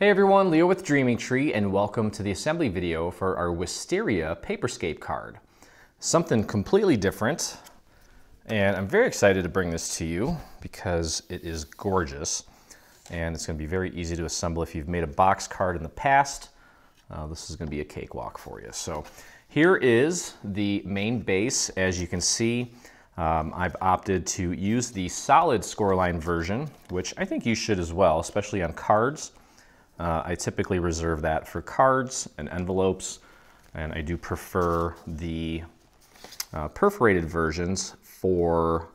Hey everyone, Leo with Dreaming Tree and welcome to the assembly video for our Wisteria Paperscape card. Something completely different and I'm very excited to bring this to you because it is gorgeous and it's going to be very easy to assemble if you've made a box card in the past. Uh, this is going to be a cakewalk for you. So here is the main base. As you can see, um, I've opted to use the solid scoreline version, which I think you should as well, especially on cards. Uh, I typically reserve that for cards and envelopes, and I do prefer the uh, perforated versions for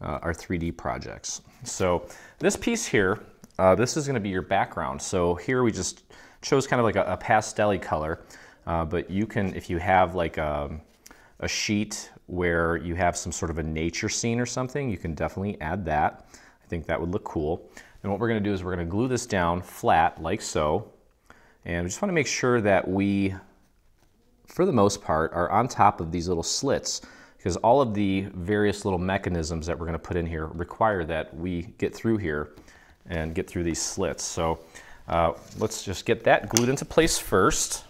uh, our 3D projects. So this piece here, uh, this is going to be your background. So here we just chose kind of like a, a pastel color, uh, but you can, if you have like a, um, a sheet where you have some sort of a nature scene or something, you can definitely add that. I think that would look cool. And what we're gonna do is we're gonna glue this down flat like so. And we just wanna make sure that we, for the most part, are on top of these little slits because all of the various little mechanisms that we're gonna put in here require that we get through here and get through these slits. So uh, let's just get that glued into place first.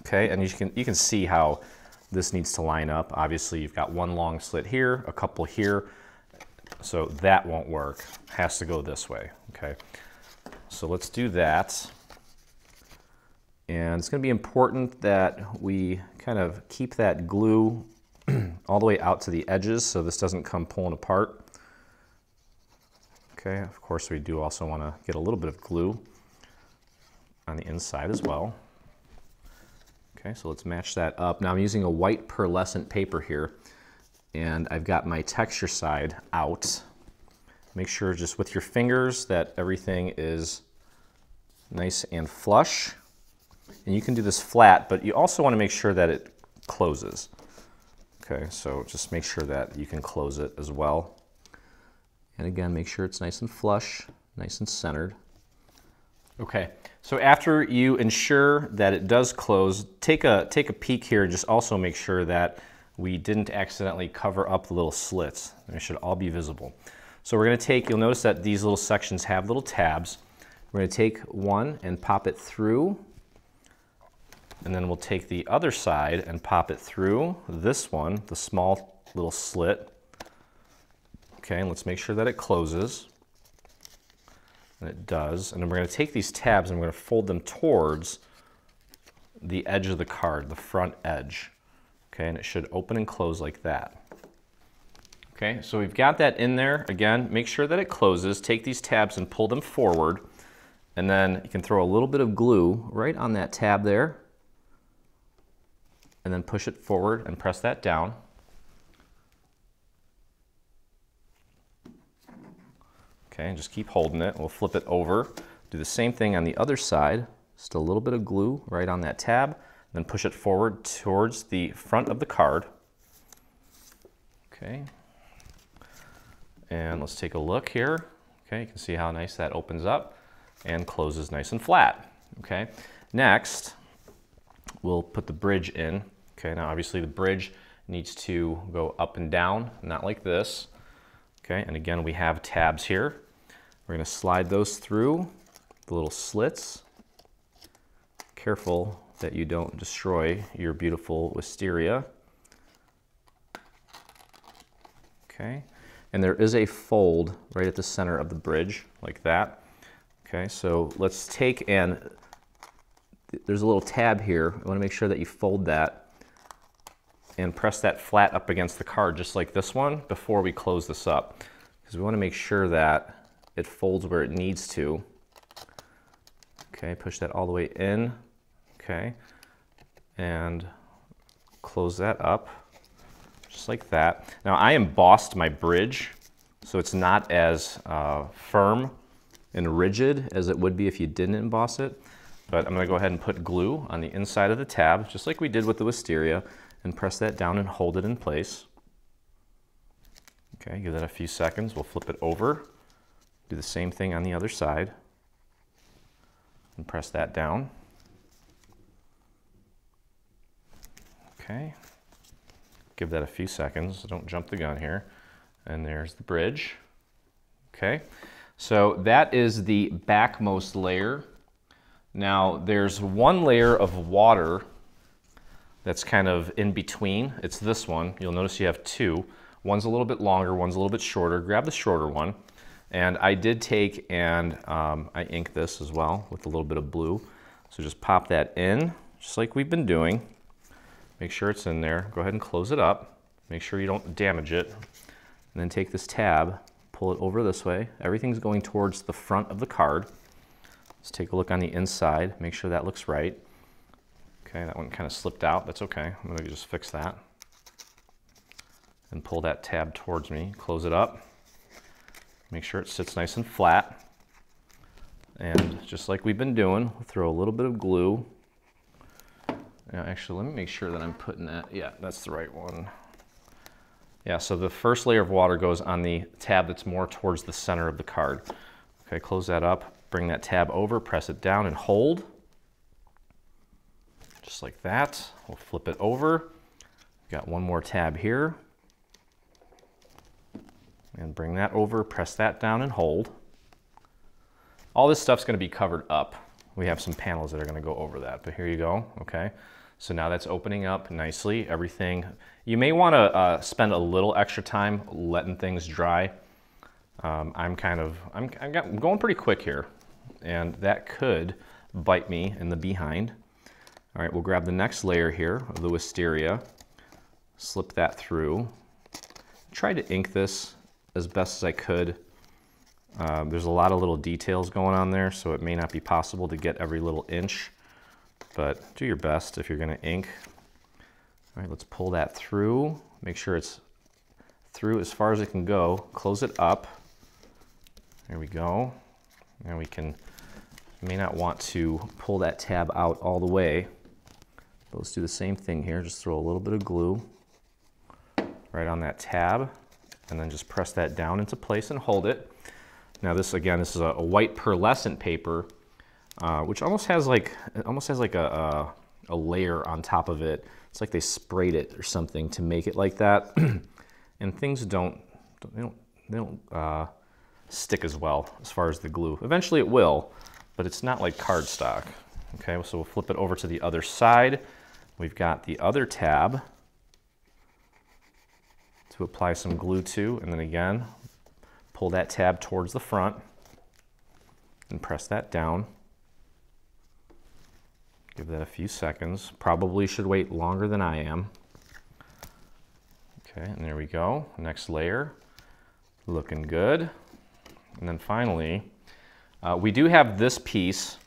Okay, and you can, you can see how this needs to line up. Obviously you've got one long slit here, a couple here, so that won't work. Has to go this way, okay? So let's do that. And it's gonna be important that we kind of keep that glue all the way out to the edges so this doesn't come pulling apart. Okay, of course we do also wanna get a little bit of glue on the inside as well. Okay, so let's match that up. Now I'm using a white pearlescent paper here and I've got my texture side out. Make sure just with your fingers that everything is nice and flush. And you can do this flat, but you also want to make sure that it closes. Okay, so just make sure that you can close it as well. And again, make sure it's nice and flush, nice and centered. Okay, so after you ensure that it does close, take a, take a peek here and just also make sure that we didn't accidentally cover up the little slits. They should all be visible. So we're going to take, you'll notice that these little sections have little tabs. We're going to take one and pop it through. And then we'll take the other side and pop it through this one, the small little slit. Okay, and let's make sure that it closes. And it does. And then we're going to take these tabs and we're going to fold them towards the edge of the card, the front edge. Okay, and it should open and close like that. Okay, so we've got that in there. Again, make sure that it closes. Take these tabs and pull them forward. And then you can throw a little bit of glue right on that tab there. And then push it forward and press that down. Okay, and just keep holding it. We'll flip it over. Do the same thing on the other side. Just a little bit of glue right on that tab. Then push it forward towards the front of the card. Okay. And let's take a look here. Okay, you can see how nice that opens up and closes nice and flat. Okay. Next, we'll put the bridge in. Okay, now obviously the bridge needs to go up and down, not like this. Okay, and again, we have tabs here. We're gonna slide those through the little slits. Careful that you don't destroy your beautiful wisteria. Okay, and there is a fold right at the center of the bridge, like that. Okay, so let's take and there's a little tab here. I want to make sure that you fold that and press that flat up against the card, just like this one, before we close this up. Because we want to make sure that it folds where it needs to. Okay, push that all the way in okay? And close that up, just like that. Now I embossed my bridge, so it's not as uh, firm and rigid as it would be if you didn't emboss it. But I'm gonna go ahead and put glue on the inside of the tab, just like we did with the wisteria, and press that down and hold it in place. Okay, give that a few seconds. We'll flip it over. Do the same thing on the other side. And press that down. Okay, give that a few seconds, don't jump the gun here. And there's the bridge. Okay, so that is the backmost layer Now there's one layer of water that's kind of in between. It's this one. You'll notice you have two. One's a little bit longer, one's a little bit shorter. Grab the shorter one. And I did take and um, I ink this as well with a little bit of blue. So just pop that in, just like we've been doing. Make sure it's in there. Go ahead and close it up. Make sure you don't damage it. And then take this tab, pull it over this way. Everything's going towards the front of the card. Let's take a look on the inside, make sure that looks right. Okay, that one kind of slipped out. That's okay. I'm gonna just fix that. And pull that tab towards me, close it up. Make sure it sits nice and flat. And just like we've been doing, throw a little bit of glue. Now actually, let me make sure that I'm putting that, yeah, that's the right one. Yeah, so the first layer of water goes on the tab that's more towards the center of the card. Okay, close that up, bring that tab over, press it down and hold. Just like that. We'll flip it over. Got one more tab here and bring that over, press that down and hold. All this stuff's gonna be covered up. We have some panels that are gonna go over that, but here you go, okay? So now that's opening up nicely, everything. You may wanna uh, spend a little extra time letting things dry. Um, I'm kind of, I'm, I'm going pretty quick here, and that could bite me in the behind. All right, we'll grab the next layer here of the wisteria, slip that through. Try to ink this as best as I could. Um, there's a lot of little details going on there, so it may not be possible to get every little inch, but do your best if you're gonna ink. All right, let's pull that through. Make sure it's through as far as it can go. Close it up. There we go. And we can, may not want to pull that tab out all the way. But let's do the same thing here. Just throw a little bit of glue right on that tab and then just press that down into place and hold it. Now this, again, this is a, a white pearlescent paper, uh, which almost has like, almost has like a, a, a, layer on top of it. It's like they sprayed it or something to make it like that. and things don't, they don't, they don't uh, stick as well as far as the glue. Eventually it will, but it's not like cardstock. Okay, so we'll flip it over to the other side. We've got the other tab to apply some glue to, and then again, pull that tab towards the front and press that down. Give that a few seconds. Probably should wait longer than I am. Okay, and there we go. Next layer, looking good. And then finally, uh, we do have this piece,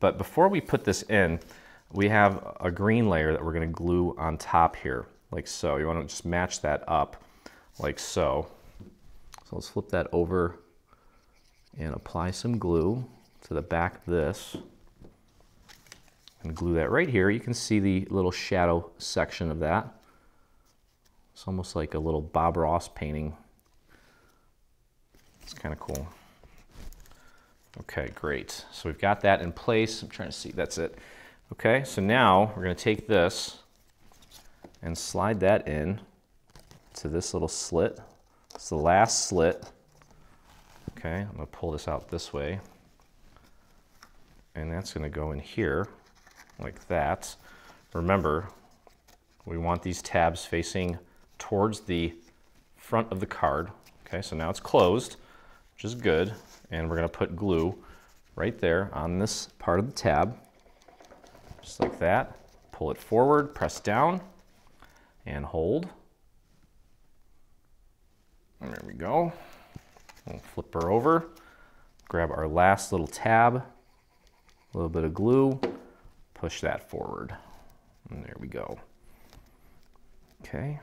but before we put this in, we have a green layer that we're gonna glue on top here, like so. You wanna just match that up like so. So let's flip that over and apply some glue to the back of this and glue that right here. You can see the little shadow section of that. It's almost like a little Bob Ross painting. It's kind of cool. Okay, great. So we've got that in place. I'm trying to see, that's it. Okay, so now we're gonna take this and slide that in to this little slit. It's the last slit. Okay, I'm gonna pull this out this way. And that's gonna go in here like that. Remember, we want these tabs facing towards the front of the card. Okay, so now it's closed, which is good. And we're gonna put glue right there on this part of the tab, just like that. Pull it forward, press down, and hold. There we go. We'll flip her over, grab our last little tab, a little bit of glue, push that forward. And there we go. Okay.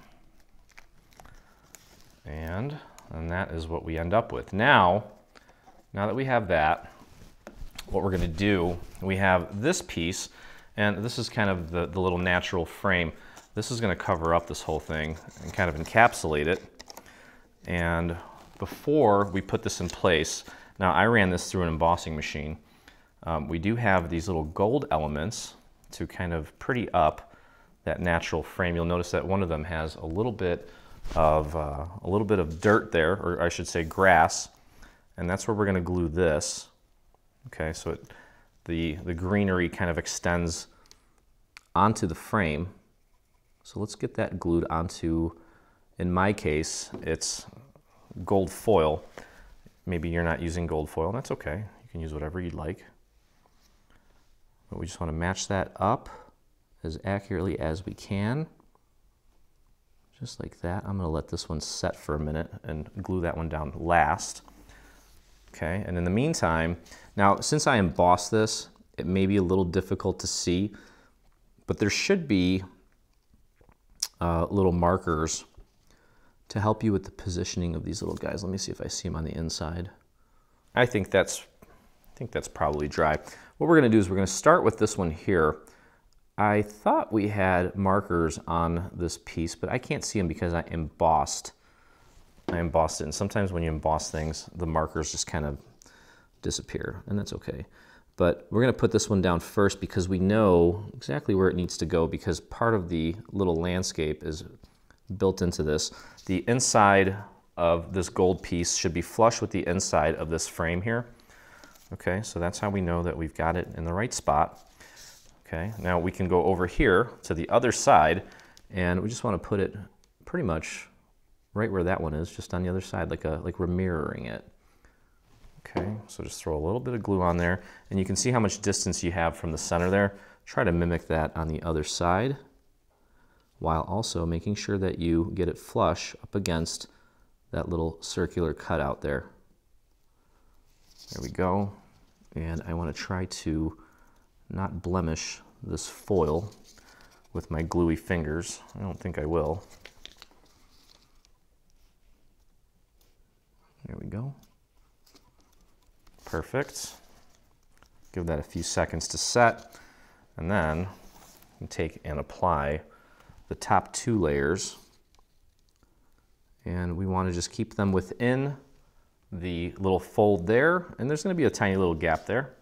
And, and that is what we end up with. Now, now that we have that, what we're gonna do, we have this piece, and this is kind of the, the little natural frame. This is gonna cover up this whole thing and kind of encapsulate it. And before we put this in place, now I ran this through an embossing machine. Um, we do have these little gold elements to kind of pretty up that natural frame. You'll notice that one of them has a little bit of uh, a little bit of dirt there, or I should say grass, and that's where we're going to glue this. Okay, so it the, the greenery kind of extends onto the frame. So let's get that glued onto, in my case, it's gold foil. Maybe you're not using gold foil, and that's okay. You can use whatever you'd like. But we just want to match that up as accurately as we can. Just like that. I'm going to let this one set for a minute and glue that one down last. Okay, and in the meantime, now since I embossed this, it may be a little difficult to see, but there should be uh, little markers to help you with the positioning of these little guys. Let me see if I see them on the inside. I think that's, I think that's probably dry. What we're gonna do is we're gonna start with this one here. I thought we had markers on this piece, but I can't see them because I embossed. I embossed it, and sometimes when you emboss things, the markers just kind of disappear, and that's okay. But we're gonna put this one down first because we know exactly where it needs to go because part of the little landscape is built into this. The inside of this gold piece should be flush with the inside of this frame here. Okay, so that's how we know that we've got it in the right spot. Okay, now we can go over here to the other side and we just want to put it pretty much right where that one is, just on the other side, like, a, like we're mirroring it. Okay, so just throw a little bit of glue on there and you can see how much distance you have from the center there. Try to mimic that on the other side while also making sure that you get it flush up against that little circular cutout there. There we go. And I want to try to not blemish this foil with my gluey fingers. I don't think I will. There we go. Perfect. Give that a few seconds to set and then take and apply the top two layers. And we want to just keep them within the little fold there. And there's going to be a tiny little gap there.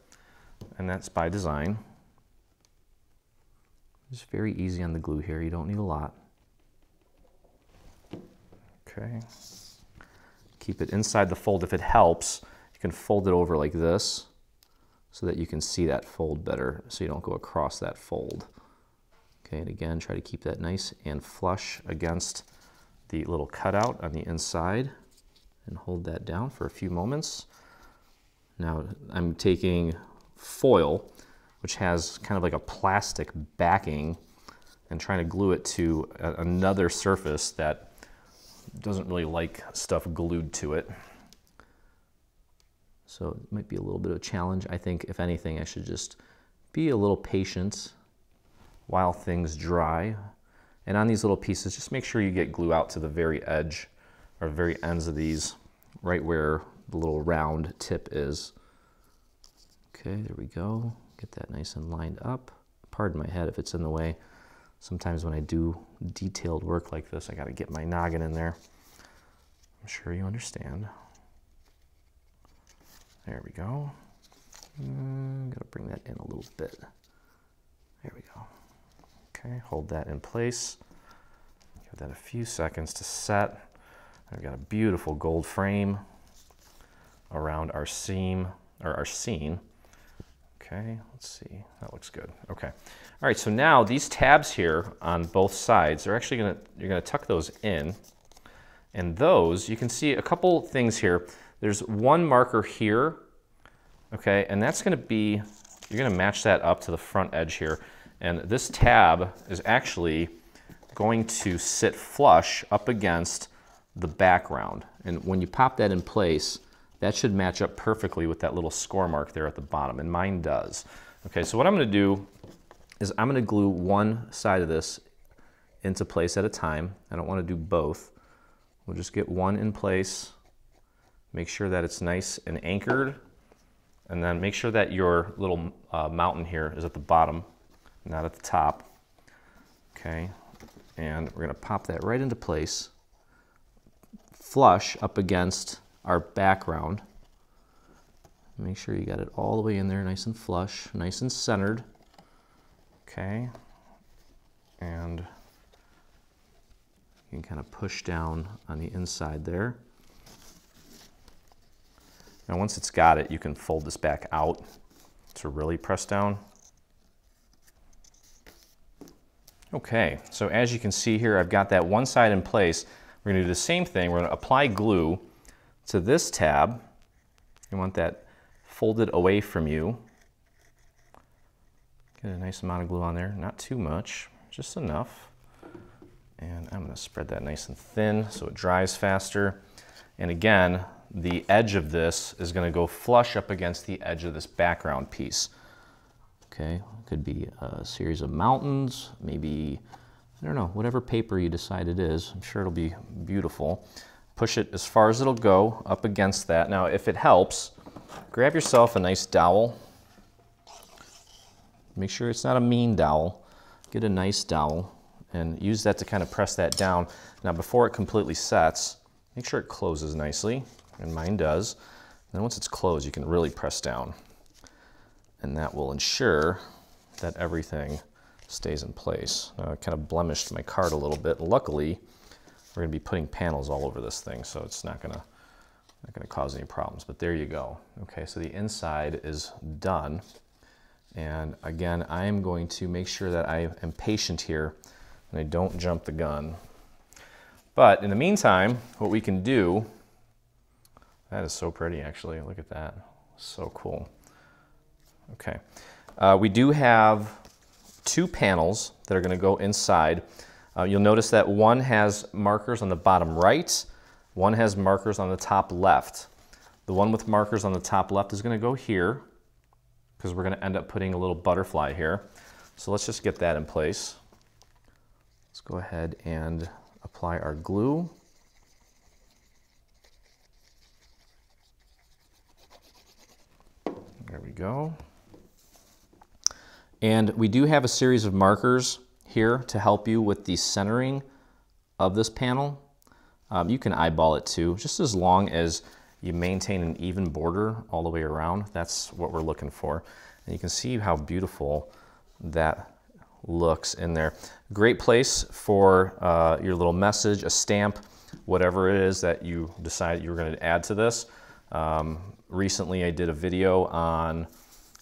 And that's by design. It's very easy on the glue here. You don't need a lot. Okay. Keep it inside the fold. If it helps, you can fold it over like this so that you can see that fold better so you don't go across that fold. Okay, and again, try to keep that nice and flush against the little cutout on the inside and hold that down for a few moments. Now I'm taking foil, which has kind of like a plastic backing and trying to glue it to another surface that doesn't really like stuff glued to it. So it might be a little bit of a challenge. I think if anything, I should just be a little patient while things dry. And on these little pieces, just make sure you get glue out to the very edge or very ends of these, right where the little round tip is. Okay, there we go. Get that nice and lined up. Pardon my head if it's in the way. Sometimes when I do detailed work like this, I gotta get my noggin in there. I'm sure you understand. There we go. Mm, gotta bring that in a little bit. There we go. Okay, hold that in place. Give that a few seconds to set. I've got a beautiful gold frame around our seam, or our scene. Okay, let's see, that looks good. Okay, all right, so now these tabs here on both sides they're actually gonna, you're gonna tuck those in. And those, you can see a couple things here. There's one marker here, okay, and that's gonna be, you're gonna match that up to the front edge here. And this tab is actually going to sit flush up against the background. And when you pop that in place, that should match up perfectly with that little score mark there at the bottom, and mine does. Okay, so what I'm gonna do is I'm gonna glue one side of this into place at a time. I don't wanna do both. We'll just get one in place, make sure that it's nice and anchored, and then make sure that your little uh, mountain here is at the bottom not at the top. Okay, and we're gonna pop that right into place, flush up against our background. Make sure you got it all the way in there nice and flush, nice and centered. Okay, and you can kind of push down on the inside there. Now once it's got it, you can fold this back out to really press down. Okay, so as you can see here, I've got that one side in place. We're gonna do the same thing. We're gonna apply glue to this tab. You want that folded away from you. Get a nice amount of glue on there, not too much, just enough. And I'm gonna spread that nice and thin so it dries faster. And again, the edge of this is gonna go flush up against the edge of this background piece. Okay, could be a series of mountains, maybe, I don't know, whatever paper you decide it is. I'm sure it'll be beautiful. Push it as far as it'll go up against that. Now, if it helps, grab yourself a nice dowel. Make sure it's not a mean dowel. Get a nice dowel and use that to kind of press that down. Now, before it completely sets, make sure it closes nicely, and mine does. Then once it's closed, you can really press down and that will ensure that everything stays in place. Now I kind of blemished my card a little bit. Luckily, we're gonna be putting panels all over this thing, so it's not gonna, not gonna cause any problems, but there you go. Okay, so the inside is done. And again, I am going to make sure that I am patient here and I don't jump the gun. But in the meantime, what we can do, that is so pretty actually, look at that, so cool. Okay. Uh, we do have two panels that are going to go inside. Uh, you'll notice that one has markers on the bottom right, one has markers on the top left. The one with markers on the top left is going to go here because we're going to end up putting a little butterfly here. So let's just get that in place. Let's go ahead and apply our glue. There we go. And we do have a series of markers here to help you with the centering of this panel. Um, you can eyeball it too, just as long as you maintain an even border all the way around. That's what we're looking for. And you can see how beautiful that looks in there. Great place for uh, your little message, a stamp, whatever it is that you decide you're going to add to this. Um, recently I did a video on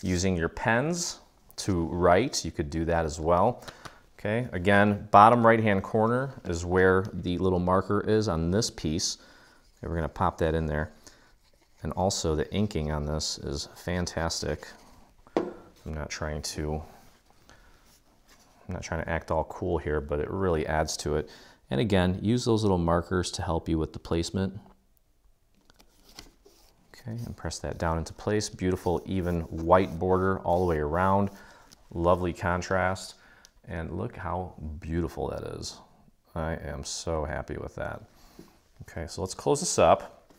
using your pens to right. You could do that as well. Okay, again, bottom right-hand corner is where the little marker is on this piece. Okay, we're gonna pop that in there. And also the inking on this is fantastic. I'm not trying to, I'm not trying to act all cool here, but it really adds to it. And again, use those little markers to help you with the placement. Okay, and press that down into place. Beautiful, even white border all the way around. Lovely contrast. And look how beautiful that is. I am so happy with that. Okay, so let's close this up.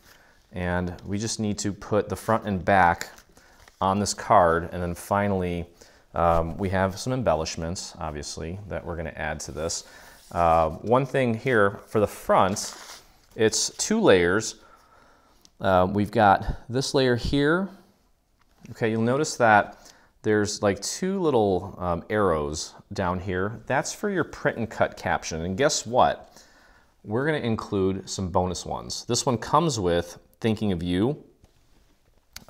And we just need to put the front and back on this card. And then finally, um, we have some embellishments, obviously, that we're gonna add to this. Uh, one thing here for the front, it's two layers. Uh, we've got this layer here. Okay, you'll notice that there's like two little um, arrows down here. That's for your print and cut caption. And guess what? We're gonna include some bonus ones. This one comes with thinking of you,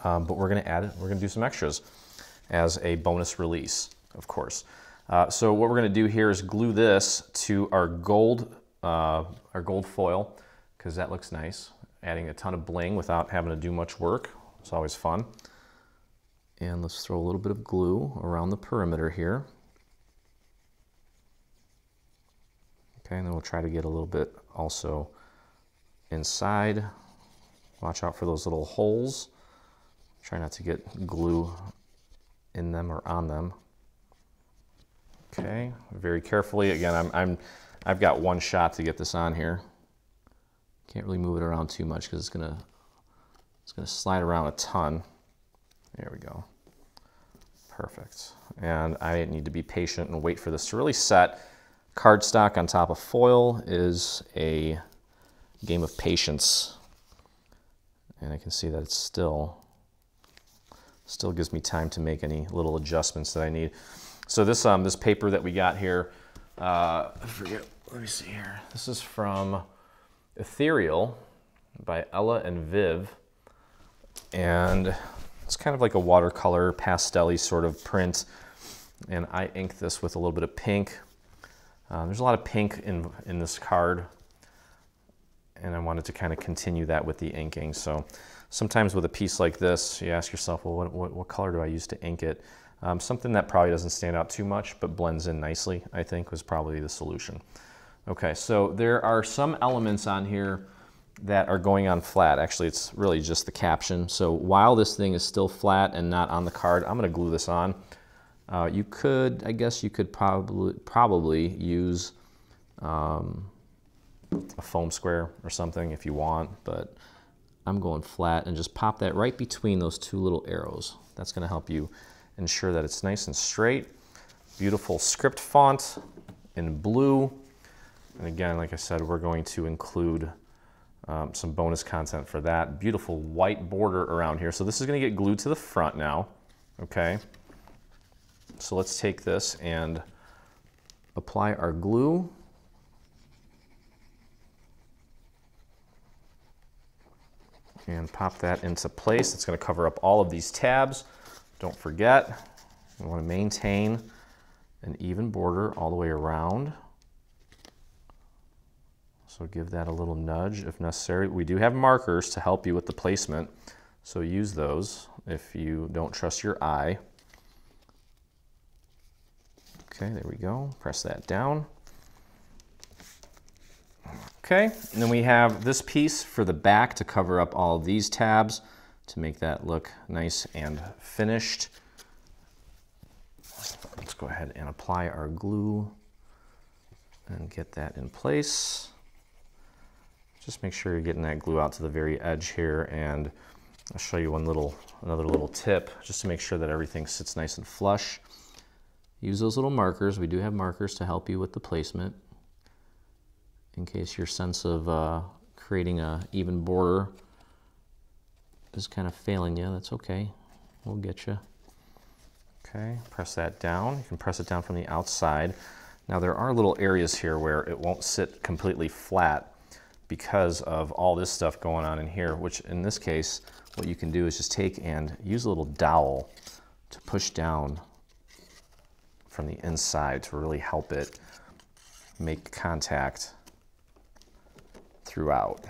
um, but we're gonna add, it, we're gonna do some extras as a bonus release, of course. Uh, so what we're gonna do here is glue this to our gold, uh, our gold foil, because that looks nice. Adding a ton of bling without having to do much work. It's always fun. And let's throw a little bit of glue around the perimeter here. Okay, and then we'll try to get a little bit also inside. Watch out for those little holes. Try not to get glue in them or on them. Okay, very carefully. Again, I'm, I'm, I've got one shot to get this on here. Can't really move it around too much because it's gonna, it's gonna slide around a ton. There we go. Perfect. And I need to be patient and wait for this to really set. Cardstock on top of foil is a game of patience. And I can see that it's still, still gives me time to make any little adjustments that I need. So this, um, this paper that we got here, uh, I forget, let me see here. This is from Ethereal by Ella and Viv. And it's kind of like a watercolor, pastel sort of print. And I inked this with a little bit of pink. Uh, there's a lot of pink in, in this card. And I wanted to kind of continue that with the inking. So sometimes with a piece like this, you ask yourself, well, what, what, what color do I use to ink it? Um, something that probably doesn't stand out too much, but blends in nicely, I think was probably the solution. Okay, so there are some elements on here that are going on flat. Actually, it's really just the caption. So while this thing is still flat and not on the card, I'm gonna glue this on. Uh, you could, I guess you could probably, probably use um, a foam square or something if you want, but I'm going flat and just pop that right between those two little arrows. That's gonna help you ensure that it's nice and straight. Beautiful script font in blue. And again, like I said, we're going to include um, some bonus content for that. Beautiful white border around here. So this is gonna get glued to the front now, okay? So let's take this and apply our glue. And pop that into place. It's gonna cover up all of these tabs. Don't forget, we wanna maintain an even border all the way around. So give that a little nudge if necessary. We do have markers to help you with the placement, so use those if you don't trust your eye. Okay, there we go. Press that down. Okay, and then we have this piece for the back to cover up all these tabs to make that look nice and finished. Let's go ahead and apply our glue and get that in place. Just make sure you're getting that glue out to the very edge here and I'll show you one little, another little tip just to make sure that everything sits nice and flush. Use those little markers. We do have markers to help you with the placement in case your sense of uh, creating a even border is kind of failing you. That's okay. We'll get you. Okay, press that down. You can press it down from the outside. Now there are little areas here where it won't sit completely flat because of all this stuff going on in here, which in this case, what you can do is just take and use a little dowel to push down from the inside to really help it make contact throughout.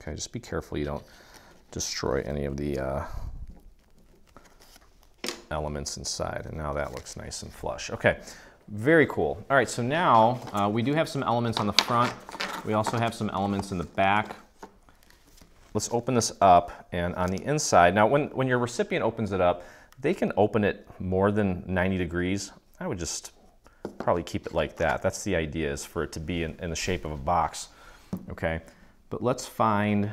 Okay, just be careful you don't destroy any of the uh, elements inside. And now that looks nice and flush. Okay, very cool. All right, so now uh, we do have some elements on the front. We also have some elements in the back. Let's open this up and on the inside, now when, when your recipient opens it up, they can open it more than 90 degrees. I would just probably keep it like that. That's the idea is for it to be in, in the shape of a box, okay? But let's find,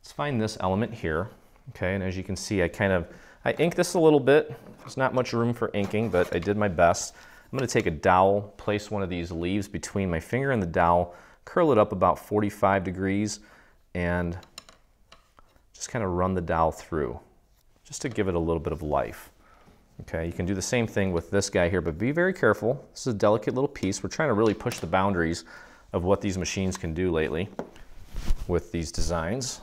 let's find this element here, okay? And as you can see, I kind of, I inked this a little bit. There's not much room for inking, but I did my best. I'm gonna take a dowel, place one of these leaves between my finger and the dowel, curl it up about 45 degrees, and just kind of run the dowel through, just to give it a little bit of life. Okay, you can do the same thing with this guy here, but be very careful. This is a delicate little piece. We're trying to really push the boundaries of what these machines can do lately with these designs,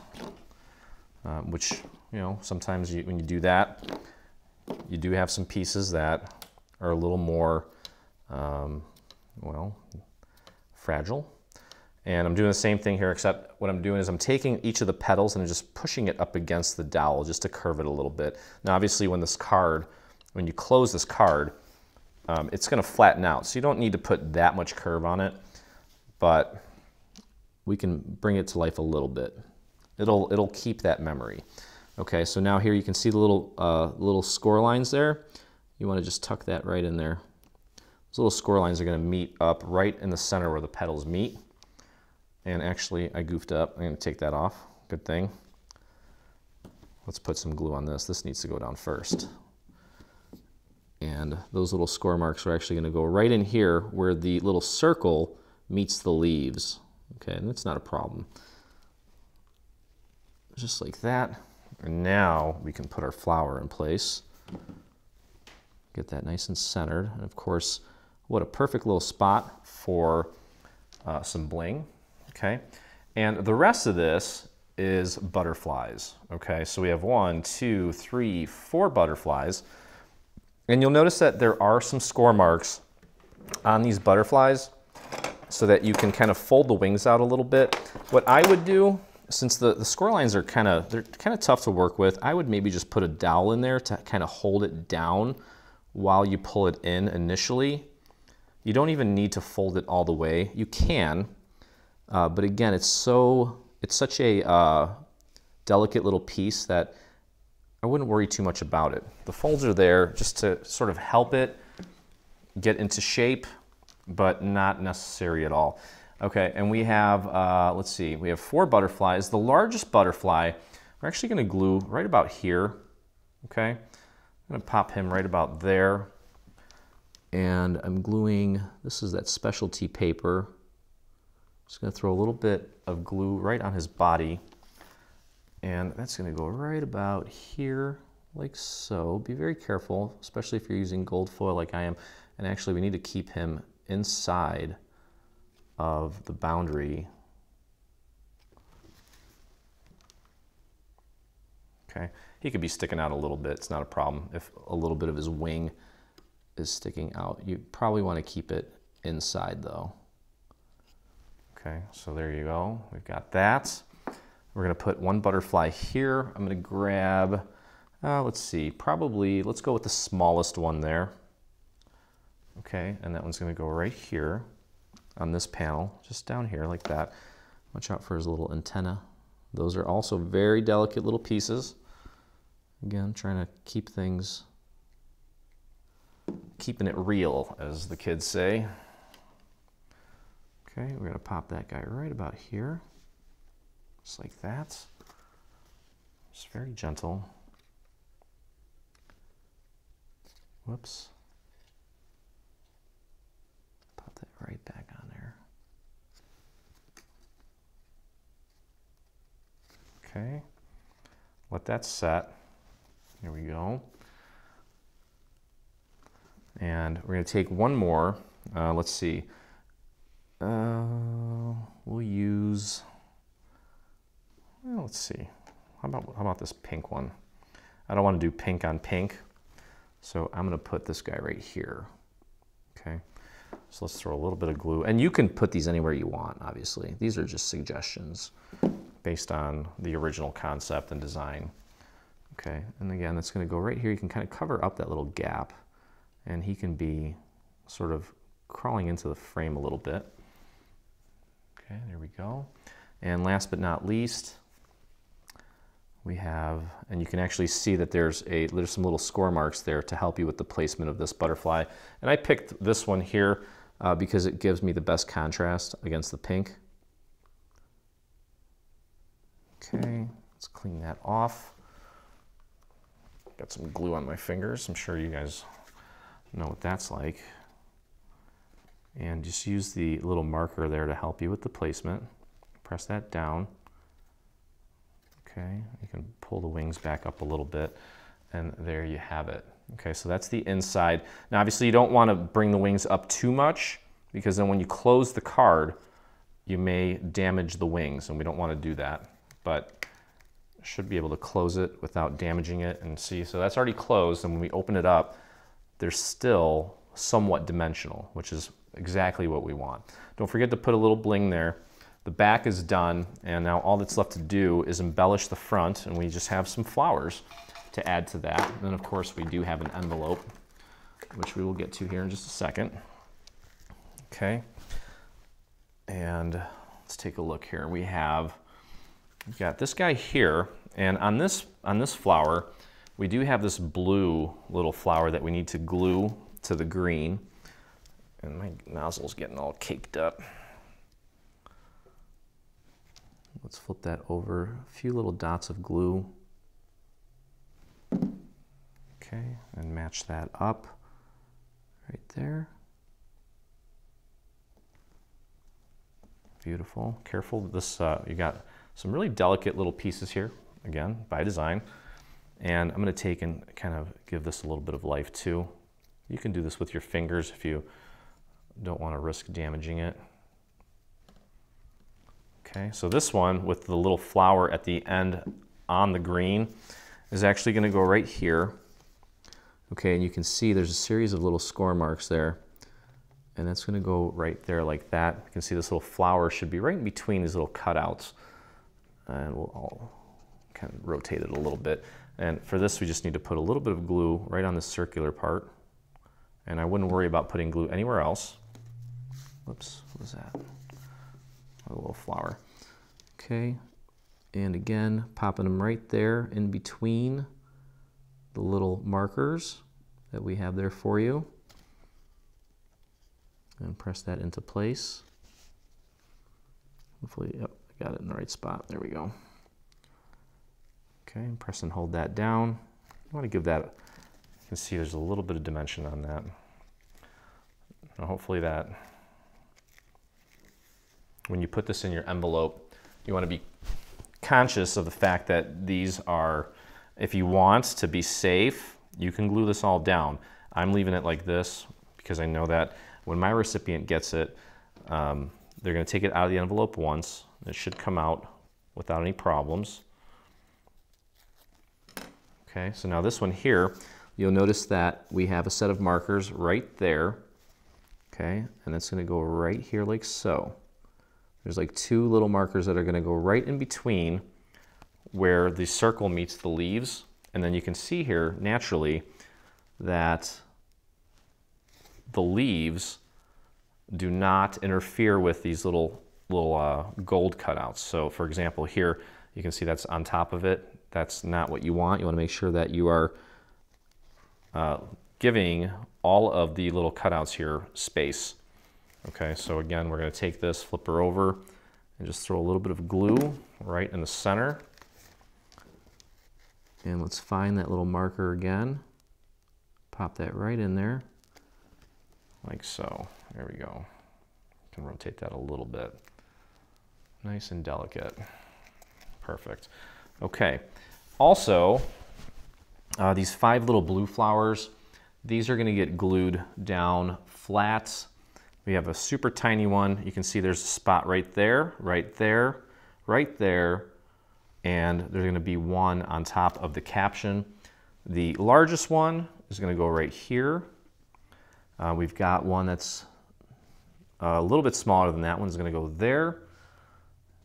um, which, you know, sometimes you, when you do that, you do have some pieces that are a little more um, well, fragile. And I'm doing the same thing here, except what I'm doing is I'm taking each of the petals and I'm just pushing it up against the dowel just to curve it a little bit. Now, obviously, when this card, when you close this card, um, it's going to flatten out. So you don't need to put that much curve on it, but we can bring it to life a little bit. It'll, it'll keep that memory. Okay, so now here you can see the little, uh, little score lines there. You want to just tuck that right in there. Those little score lines are going to meet up right in the center where the petals meet. And actually, I goofed up. I'm going to take that off. Good thing. Let's put some glue on this. This needs to go down first. And those little score marks are actually going to go right in here where the little circle meets the leaves. Okay, and that's not a problem. Just like that. And now we can put our flower in place. Get that nice and centered. And of course, what a perfect little spot for uh, some bling, okay? And the rest of this is butterflies. Okay, so we have one, two, three, four butterflies. And you'll notice that there are some score marks on these butterflies so that you can kind of fold the wings out a little bit. What I would do, since the, the score lines are kind of, they're kind of tough to work with, I would maybe just put a dowel in there to kind of hold it down while you pull it in initially. You don't even need to fold it all the way. You can, uh, but again, it's so, it's such a uh, delicate little piece that I wouldn't worry too much about it. The folds are there just to sort of help it get into shape, but not necessary at all. Okay, and we have, uh, let's see, we have four butterflies. The largest butterfly, we're actually gonna glue right about here, okay? I'm gonna pop him right about there. And I'm gluing, this is that specialty paper. Just gonna throw a little bit of glue right on his body. And that's gonna go right about here, like so. Be very careful, especially if you're using gold foil like I am. And actually we need to keep him inside of the boundary. Okay, he could be sticking out a little bit. It's not a problem if a little bit of his wing is sticking out. You probably want to keep it inside though. Okay, so there you go. We've got that. We're gonna put one butterfly here. I'm gonna grab, uh, let's see, probably, let's go with the smallest one there. Okay, and that one's gonna go right here on this panel, just down here like that. Watch out for his little antenna. Those are also very delicate little pieces. Again, trying to keep things, keeping it real, as the kids say. Okay, we're gonna pop that guy right about here just like that. Just very gentle. Whoops. Pop that right back on there. Okay, let that set. Here we go. And we're going to take one more. Uh, let's see. Uh, we'll use well, let's see. How about, how about this pink one? I don't want to do pink on pink, so I'm going to put this guy right here. Okay, so let's throw a little bit of glue. And you can put these anywhere you want, obviously. These are just suggestions based on the original concept and design. Okay, and again, that's going to go right here. You can kind of cover up that little gap, and he can be sort of crawling into the frame a little bit. Okay, there we go. And last but not least, we have, and you can actually see that there's a there's some little score marks there to help you with the placement of this butterfly. And I picked this one here uh, because it gives me the best contrast against the pink. Okay, let's clean that off. Got some glue on my fingers. I'm sure you guys know what that's like. And just use the little marker there to help you with the placement. Press that down. Okay, you can pull the wings back up a little bit and there you have it. Okay, so that's the inside. Now obviously you don't want to bring the wings up too much because then when you close the card, you may damage the wings and we don't want to do that. But should be able to close it without damaging it and see. So that's already closed and when we open it up, there's still somewhat dimensional, which is exactly what we want. Don't forget to put a little bling there. The back is done, and now all that's left to do is embellish the front, and we just have some flowers to add to that. And then, of course, we do have an envelope, which we will get to here in just a second. Okay, and let's take a look here. We have got this guy here, and on this on this flower, we do have this blue little flower that we need to glue to the green. And my nozzle's getting all caked up. Let's flip that over. A few little dots of glue. Okay, and match that up right there. Beautiful. Careful, this uh, you got some really delicate little pieces here, again, by design. And I'm gonna take and kind of give this a little bit of life too. You can do this with your fingers if you don't wanna risk damaging it. Okay, so this one with the little flower at the end on the green is actually gonna go right here. Okay, and you can see there's a series of little score marks there. And that's gonna go right there like that. You can see this little flower should be right in between these little cutouts. And we'll all kind of rotate it a little bit. And for this, we just need to put a little bit of glue right on the circular part. And I wouldn't worry about putting glue anywhere else. Whoops, what was that? A little flower. Okay, and again, popping them right there in between the little markers that we have there for you. And press that into place. Hopefully, yep, I got it in the right spot. There we go. Okay, press and hold that down. I want to give that, you can see there's a little bit of dimension on that. Now hopefully that, when you put this in your envelope, you want to be conscious of the fact that these are, if you want to be safe, you can glue this all down. I'm leaving it like this because I know that when my recipient gets it, um, they're going to take it out of the envelope once. It should come out without any problems. Okay, so now this one here, you'll notice that we have a set of markers right there. Okay, and it's going to go right here like so. There's like two little markers that are going to go right in between where the circle meets the leaves. And then you can see here naturally that the leaves do not interfere with these little little uh, gold cutouts. So for example, here you can see that's on top of it. That's not what you want. You want to make sure that you are uh, giving all of the little cutouts here space. Okay, so again, we're going to take this, flip her over, and just throw a little bit of glue right in the center. And let's find that little marker again. Pop that right in there, like so. There we go. Can rotate that a little bit. Nice and delicate. Perfect. Okay. Also, uh, these five little blue flowers, these are going to get glued down flat we have a super tiny one. You can see there's a spot right there, right there, right there, and there's gonna be one on top of the caption. The largest one is gonna go right here. Uh, we've got one that's a little bit smaller than that one is gonna go there.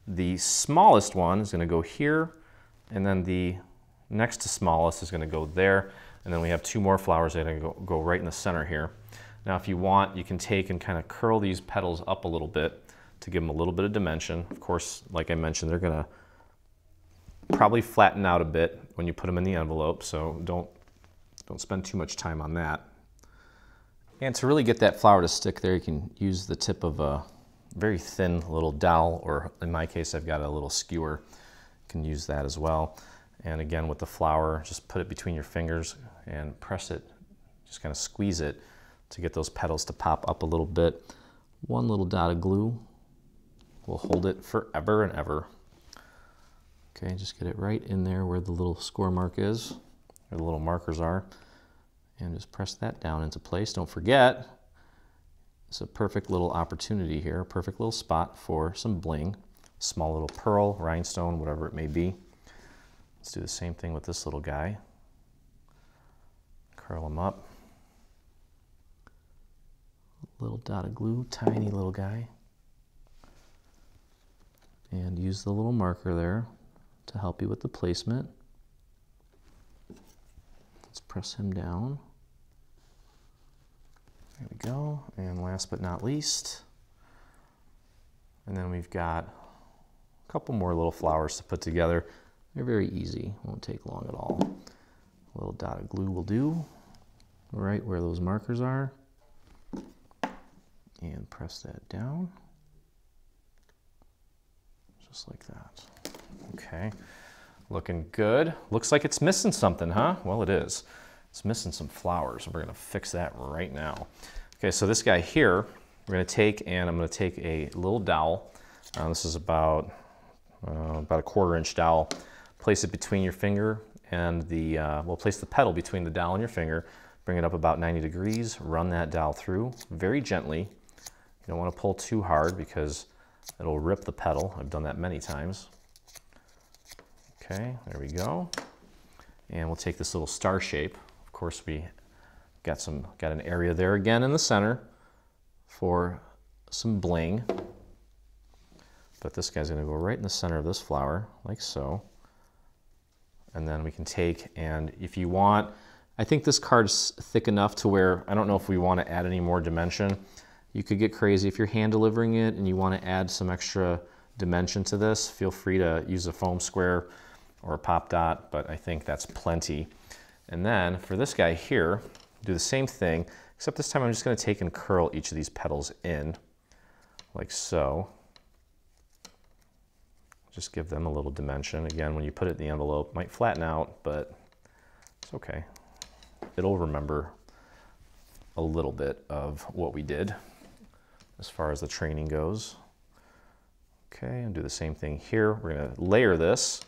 The smallest one is gonna go here, and then the next to smallest is gonna go there. And then we have two more flowers that are gonna go, go right in the center here. Now if you want, you can take and kind of curl these petals up a little bit to give them a little bit of dimension. Of course, like I mentioned, they're gonna probably flatten out a bit when you put them in the envelope, so don't, don't spend too much time on that. And to really get that flower to stick there, you can use the tip of a very thin little dowel, or in my case, I've got a little skewer. Can use that as well. And again, with the flower, just put it between your fingers and press it, just kind of squeeze it to get those petals to pop up a little bit. One little dot of glue will hold it forever and ever. Okay, just get it right in there where the little score mark is, where the little markers are, and just press that down into place. Don't forget, it's a perfect little opportunity here, a perfect little spot for some bling, small little pearl, rhinestone, whatever it may be. Let's do the same thing with this little guy. Curl him up little dot of glue, tiny little guy. And use the little marker there to help you with the placement. Let's press him down. There we go. And last but not least, and then we've got couple more little flowers to put together. They're very easy, won't take long at all. A little dot of glue will do right where those markers are and press that down just like that. Okay, looking good. Looks like it's missing something, huh? Well, it is. It's missing some flowers. We're gonna fix that right now. Okay, so this guy here, we're gonna take and I'm gonna take a little dowel. Uh, this is about, uh, about a quarter inch dowel. Place it between your finger and the, uh, we'll place the petal between the dowel and your finger. Bring it up about 90 degrees, run that dowel through very gently You don't want to pull too hard because it'll rip the petal. I've done that many times. Okay, there we go. And we'll take this little star shape. Of course, we got some got an area there again in the center for some bling. But this guy's gonna go right in the center of this flower, like so. And then we can take, and if you want, I think this card's thick enough to where, I don't know if we wanna add any more dimension. You could get crazy if you're hand delivering it and you wanna add some extra dimension to this, feel free to use a foam square or a pop dot, but I think that's plenty. And then for this guy here, do the same thing, except this time I'm just gonna take and curl each of these petals in, like so. Just give them a little dimension. Again, when you put it in the envelope, might flatten out, but it's okay. It'll remember a little bit of what we did as far as the training goes. Okay, and do the same thing here. We're gonna layer this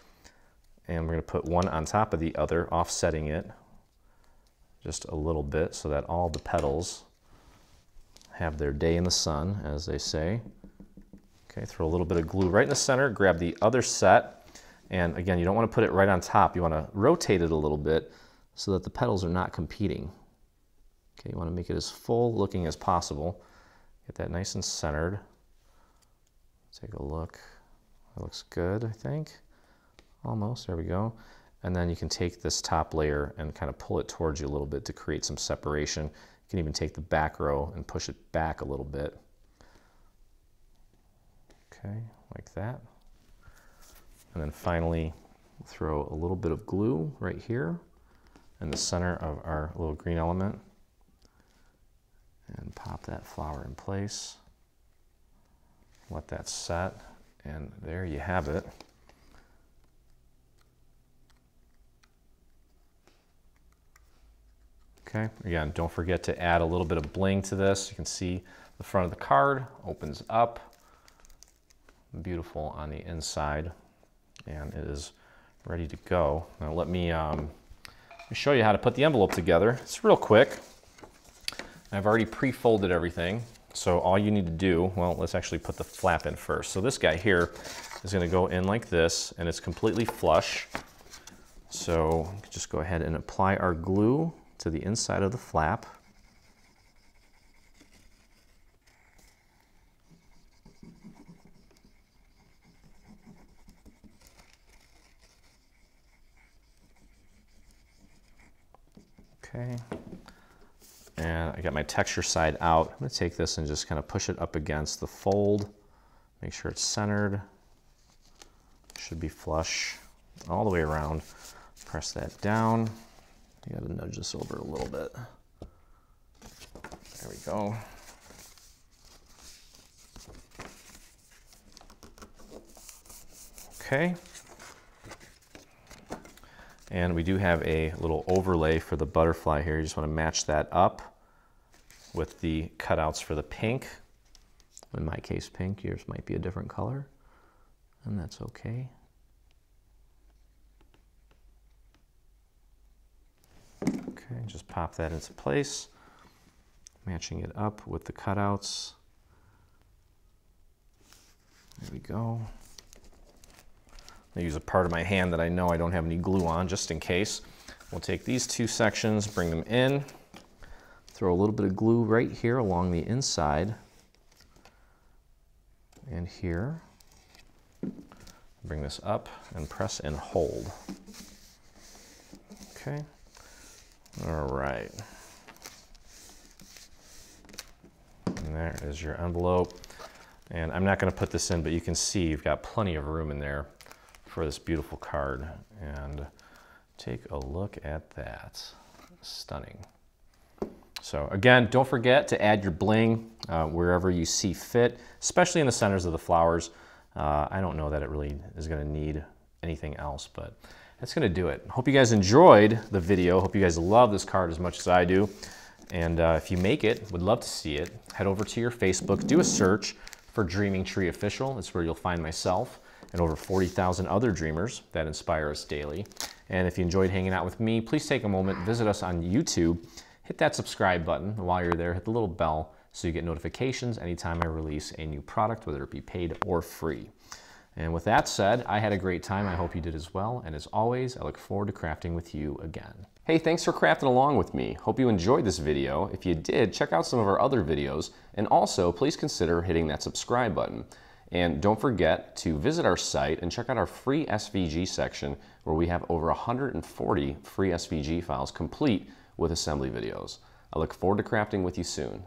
and we're gonna put one on top of the other, offsetting it just a little bit so that all the petals have their day in the sun, as they say. Okay, throw a little bit of glue right in the center, grab the other set, and again, you don't want to put it right on top. You want to rotate it a little bit so that the petals are not competing. Okay, you want to make it as full looking as possible. Get that nice and centered. Take a look. That looks good, I think. Almost, there we go. And then you can take this top layer and kind of pull it towards you a little bit to create some separation. You can even take the back row and push it back a little bit. Okay, like that. And then finally, throw a little bit of glue right here in the center of our little green element and pop that flower in place. Let that set, and there you have it. Okay, again, don't forget to add a little bit of bling to this. You can see the front of the card opens up beautiful on the inside and it is ready to go. Now let me, um, let me show you how to put the envelope together. It's real quick. I've already pre-folded everything. So all you need to do, well, let's actually put the flap in first. So this guy here is gonna go in like this and it's completely flush. So just go ahead and apply our glue to the inside of the flap. Okay. And I got my texture side out. I'm gonna take this and just kind of push it up against the fold. Make sure it's centered. Should be flush all the way around. Press that down. You gotta nudge this over a little bit. There we go. Okay. And we do have a little overlay for the butterfly here. You just want to match that up with the cutouts for the pink. In my case, pink. Yours might be a different color, and that's okay. Okay, just pop that into place, matching it up with the cutouts. There we go. I use a part of my hand that I know I don't have any glue on just in case. We'll take these two sections, bring them in, throw a little bit of glue right here along the inside and here. Bring this up and press and hold. Okay. All right. And there is your envelope. And I'm not going to put this in, but you can see you've got plenty of room in there for this beautiful card. And take a look at that. Stunning. So again, don't forget to add your bling uh, wherever you see fit, especially in the centers of the flowers. Uh, I don't know that it really is gonna need anything else, but that's gonna do it. Hope you guys enjoyed the video. Hope you guys love this card as much as I do. And uh, if you make it, would love to see it, head over to your Facebook, do a search for Dreaming Tree Official. That's where you'll find myself and over 40,000 other dreamers that inspire us daily. And if you enjoyed hanging out with me, please take a moment, visit us on YouTube, hit that subscribe button while you're there, hit the little bell so you get notifications anytime I release a new product, whether it be paid or free. And with that said, I had a great time. I hope you did as well. And as always, I look forward to crafting with you again. Hey, thanks for crafting along with me. Hope you enjoyed this video. If you did, check out some of our other videos. And also, please consider hitting that subscribe button. And don't forget to visit our site and check out our free SVG section where we have over 140 free SVG files complete with assembly videos. I look forward to crafting with you soon.